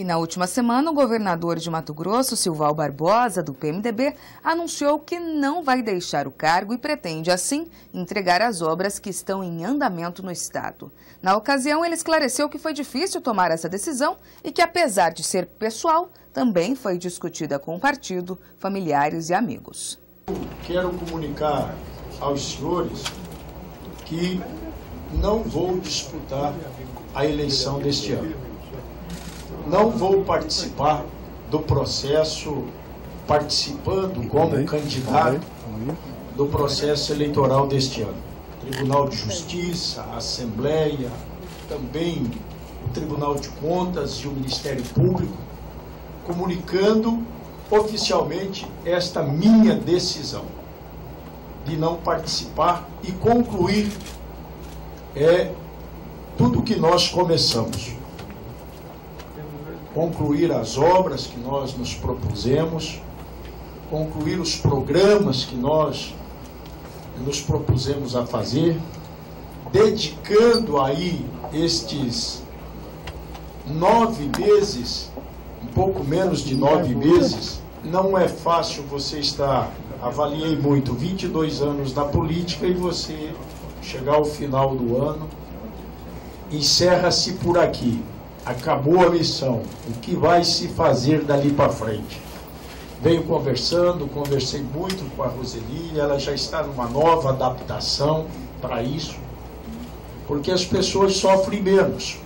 E na última semana, o governador de Mato Grosso, Silval Barbosa, do PMDB, anunciou que não vai deixar o cargo e pretende, assim, entregar as obras que estão em andamento no Estado. Na ocasião, ele esclareceu que foi difícil tomar essa decisão e que, apesar de ser pessoal, também foi discutida com o partido, familiares e amigos. Quero comunicar aos senhores que não vou disputar a eleição deste ano não vou participar do processo, participando como candidato do processo eleitoral deste ano. Tribunal de Justiça, Assembleia, também o Tribunal de Contas e o Ministério Público, comunicando oficialmente esta minha decisão de não participar e concluir é tudo que nós começamos concluir as obras que nós nos propusemos, concluir os programas que nós nos propusemos a fazer, dedicando aí estes nove meses, um pouco menos de nove meses, não é fácil você estar, avaliei muito, 22 anos na política e você chegar ao final do ano, encerra-se por aqui acabou a missão, o que vai se fazer dali para frente? Venho conversando, conversei muito com a Roseli, ela já está numa nova adaptação para isso, porque as pessoas sofrem menos.